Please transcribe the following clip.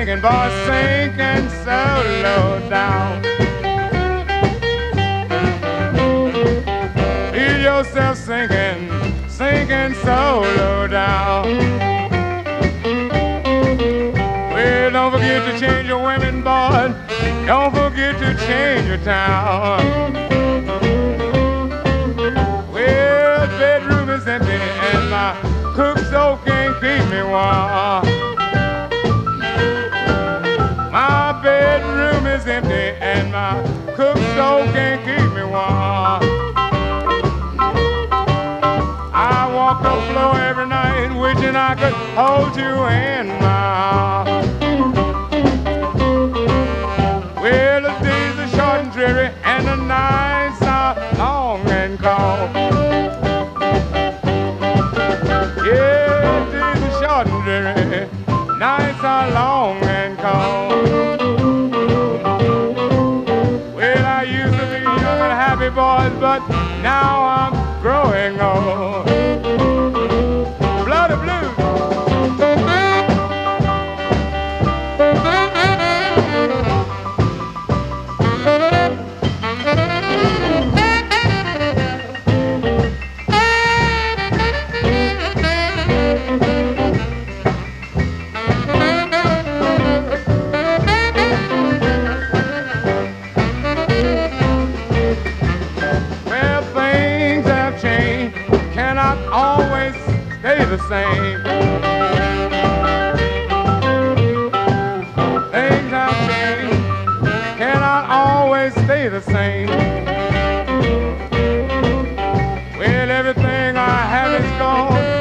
sinking, boy, sinking so low down. Feel yourself sinking, sinking so low down. Well, don't forget to change your women, boy. Don't forget to change your town. Well, bedroom is empty and my cook's so can't keep me warm. Empty and my cook stove can't keep me warm. I walk the floor every night wishing I could hold you in my arms. Well, the days are short and dreary and the nights are long and cold. Yeah, the days are short and dreary, nights are long and cold. Boys, but now I'm growing old. always stay the same. Things have changed, cannot always stay the same. Well, everything I have is gone.